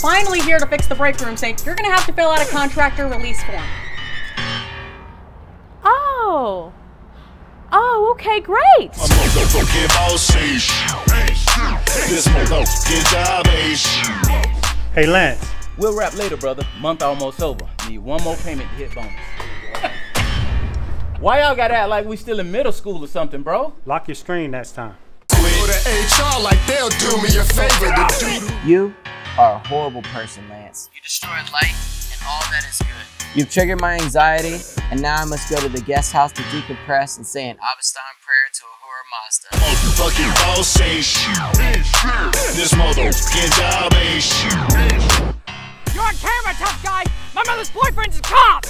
finally here to fix the break room say, you're gonna have to fill out a contractor release form. Oh. Oh, okay, great. A motherfucking boss ish. This motherfucking job ish. Hey, Lance. We'll wrap later, brother. Month almost over. Need one more payment to hit bonus. Why y'all gotta act like we still in middle school or something, bro? Lock your screen next time. Go to HR like they'll do me a favor to do. You are a horrible person, Lance. You destroyed light and all that is good. You've triggered my anxiety, and now I must go to the guest house to decompress and say an Avestan prayer to Ahura Mazda. Motherfucking boss ish. This motherfucking job ish. You're on camera, tough guy! My mother's boyfriend's a cop!